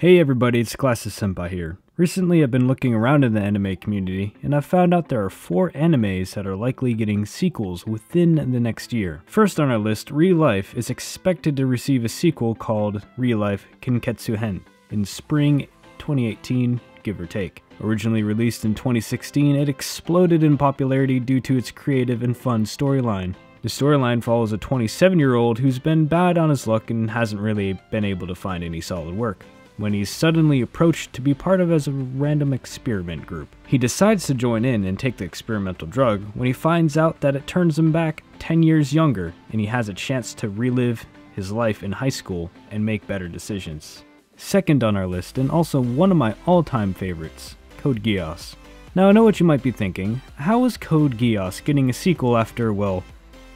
Hey everybody, it's Glasses Senpai here. Recently I've been looking around in the anime community, and I've found out there are four animes that are likely getting sequels within the next year. First on our list, ReLIFE is expected to receive a sequel called Real Life Kanketsu Hen in spring 2018, give or take. Originally released in 2016, it exploded in popularity due to its creative and fun storyline. The storyline follows a 27 year old who's been bad on his luck and hasn't really been able to find any solid work when he's suddenly approached to be part of as a random experiment group. He decides to join in and take the experimental drug when he finds out that it turns him back 10 years younger and he has a chance to relive his life in high school and make better decisions. Second on our list, and also one of my all time favorites, Code Geass. Now I know what you might be thinking, how is Code Geass getting a sequel after, well,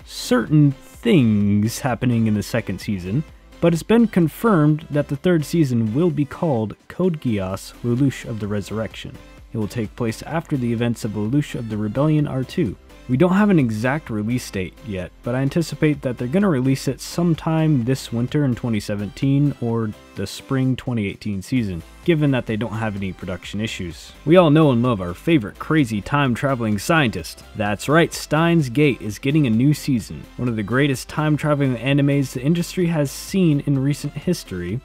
certain things happening in the second season? But it's been confirmed that the third season will be called Code Geass Lelouch of the Resurrection. It will take place after the events of Lelouch of the Rebellion R2, we don't have an exact release date yet, but I anticipate that they're going to release it sometime this winter in 2017 or the spring 2018 season, given that they don't have any production issues. We all know and love our favorite crazy time traveling scientist. That's right, Steins Gate is getting a new season, one of the greatest time traveling animes the industry has seen in recent history.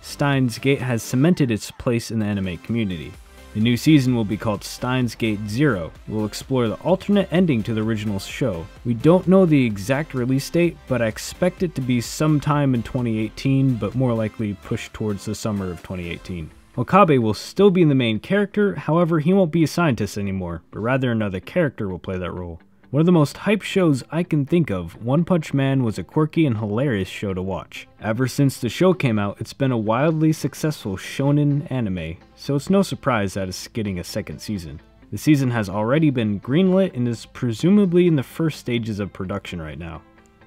Steins Gate has cemented its place in the anime community. The new season will be called Steins Gate Zero. We'll explore the alternate ending to the original show. We don't know the exact release date, but I expect it to be sometime in 2018, but more likely pushed towards the summer of 2018. Okabe will still be the main character, however, he won't be a scientist anymore, but rather another character will play that role. One of the most hyped shows I can think of, One Punch Man was a quirky and hilarious show to watch. Ever since the show came out, it's been a wildly successful shonen anime, so it's no surprise that it's getting a second season. The season has already been greenlit and is presumably in the first stages of production right now.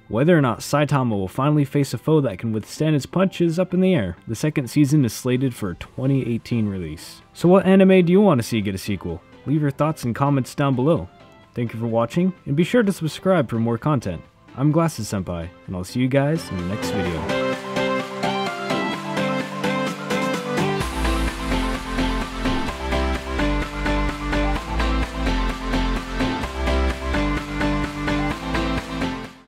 Whether or not Saitama will finally face a foe that can withstand his punch is up in the air. The second season is slated for a 2018 release. So what anime do you want to see get a sequel? Leave your thoughts and comments down below. Thank you for watching, and be sure to subscribe for more content. I'm Glasses Senpai, and I'll see you guys in the next video.